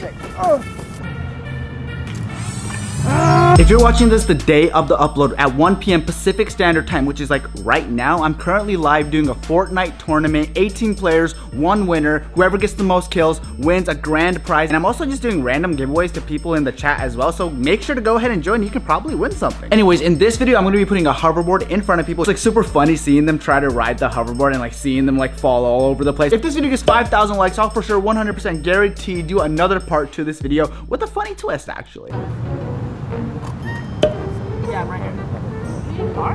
sick. Oh. If you're watching this the day of the upload at 1 p.m. Pacific Standard Time, which is like right now, I'm currently live doing a Fortnite tournament, 18 players, one winner. Whoever gets the most kills wins a grand prize. And I'm also just doing random giveaways to people in the chat as well. So make sure to go ahead and join. You can probably win something. Anyways, in this video, I'm gonna be putting a hoverboard in front of people. It's like super funny seeing them try to ride the hoverboard and like seeing them like fall all over the place. If this video gets 5,000 likes, I'll for sure 100% guarantee do another part to this video with a funny twist actually. Yeah, right here. Car?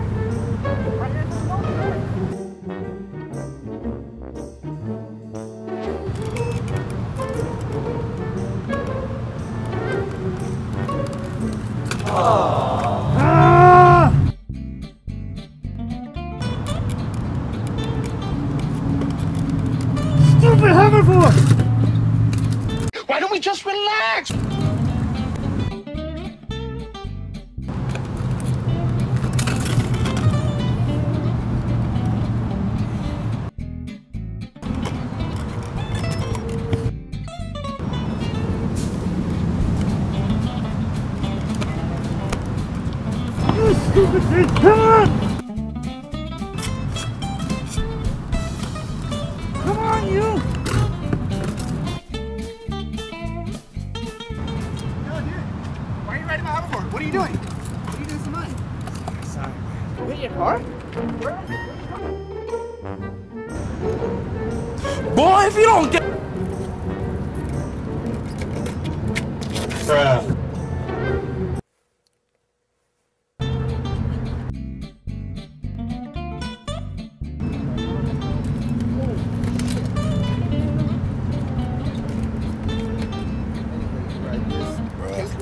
Right here. Stupid hoverboard! Why don't we just relax? Come on! Come on, you! Why are you riding my hoverboard? What are you doing? What are you doing some money? Sorry. Hit your car? Boy, if you don't get.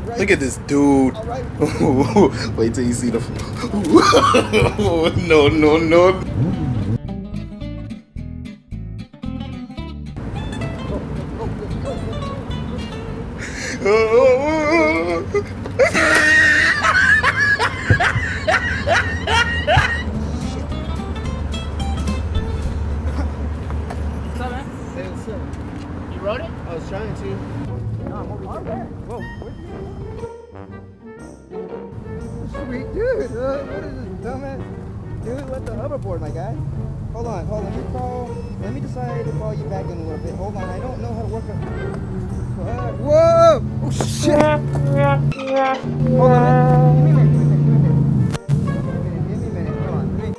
Look at this dude. Wait till you see the. no, no, no. What's up, man? Hey, what's up? You wrote it? I was trying to. Sweet dude. Uh, what is this dumbass dude with the hoverboard, my guy? Hold on, hold on. Let me call. Let me decide to call you back in a little bit. Hold on. I don't know how to work a. Whoa! Oh shit! Hold on. Give me a minute. Give me a minute. Give me a minute. Give me a minute. Hold on. Let me-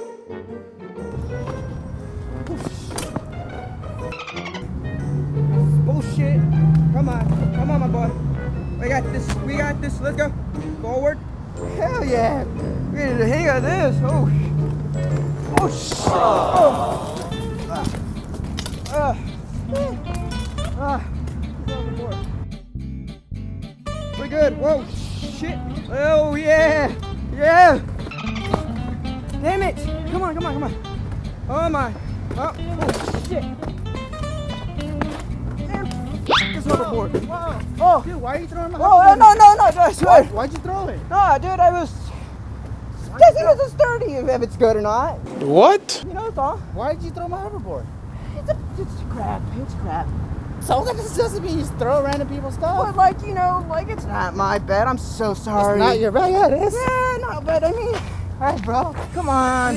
Bullshit. Come on. Boy. We got this. We got this. Let's go. Forward. Hell yeah. We need the hang of this. Oh. Oh, shit. Oh. On the board. We're good. Whoa. Shit. Oh, yeah. Yeah. Damn it. Come on, come on, come on. Oh, my. Oh, oh shit. This hoverboard. Wow. Oh. Dude, why are you throwing my Oh, uh, no, no, no, no, I swear. Why'd you throw it? No, dude, I was checking if it's dirty, if it's good or not. What? You know, it's all. Why'd you throw my hoverboard? It's, a, it's crap. It's crap. So that just doesn't mean you throw random people's stuff. But, like, you know, like, it's not my bed. I'm so sorry. It's not your bag. Yeah, it is. Yeah, no, but I mean, all right, bro. Come on.